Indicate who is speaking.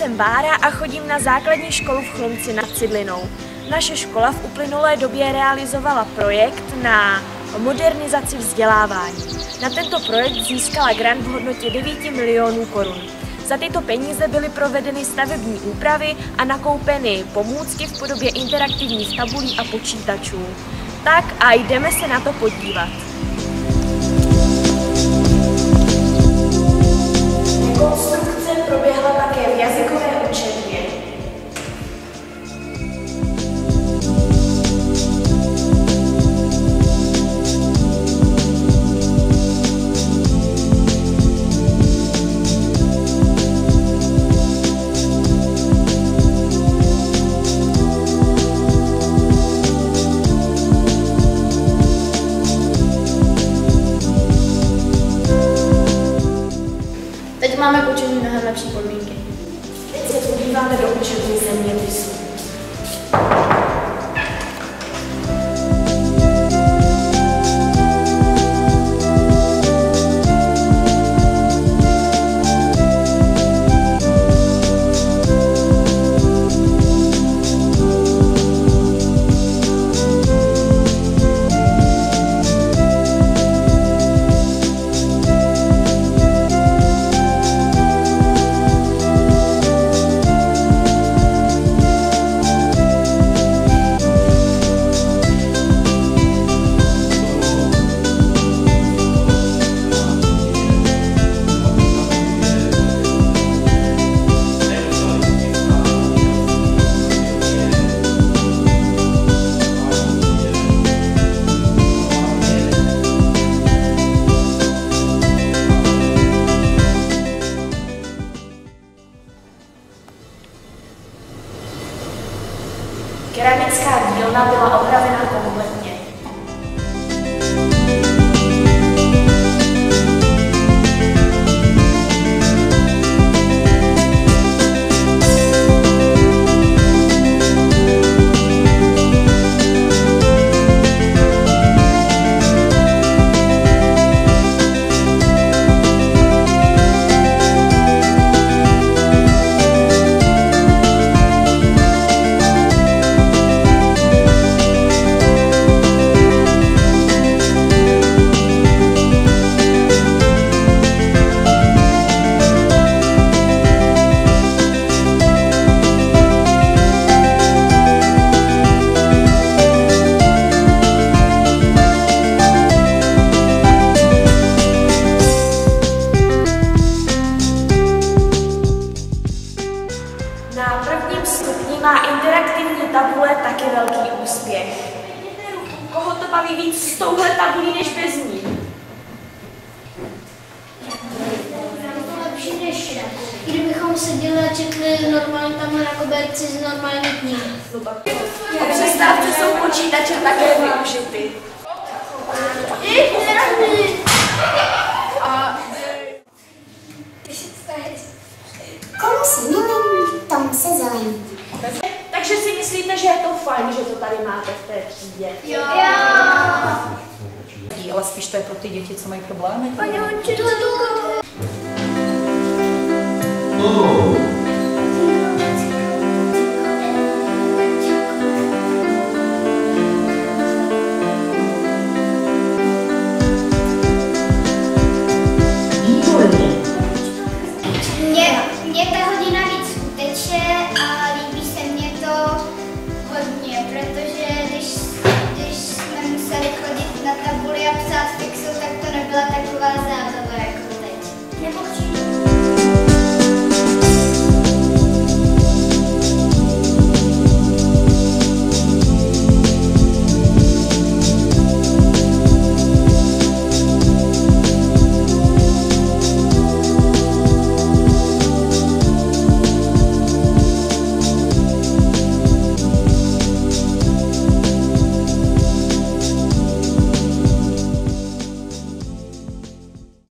Speaker 1: jsem Bára a chodím na základní školu v Chlumci nad Cidlinou. Naše škola v uplynulé době realizovala projekt na modernizaci vzdělávání. Na tento projekt získala grant v hodnotě 9 milionů korun. Za tyto peníze byly provedeny stavební úpravy a nakoupeny pomůcky v podobě interaktivních tabulí a počítačů. Tak a jdeme se na to podívat.
Speaker 2: Teď máme k učení mnohem lepší podmínky.
Speaker 1: Teď se podíváme do učebny zeměpisu. Keramická dílna byla opravena kompletně. Má interaktivní tabule taky velký úspěch. Koho to baví víc s touhle tabulí než bez ní?
Speaker 3: lepší než kdybychom seděli a četli normálně tam na koberci z normální knihy.
Speaker 1: Po přestávce jsou počítače také využity.
Speaker 4: Komu escrita já é tão fine, já é tão animada, E ela se pistou
Speaker 1: para o dia que tinha é é problema. Então. Olha, eu te dou tudo. Oh!
Speaker 5: Oh! Oh! Oh! Oh! Oh! Oh! Oh! Oh! Oh! Oh!
Speaker 4: Oh! Oh! Oh!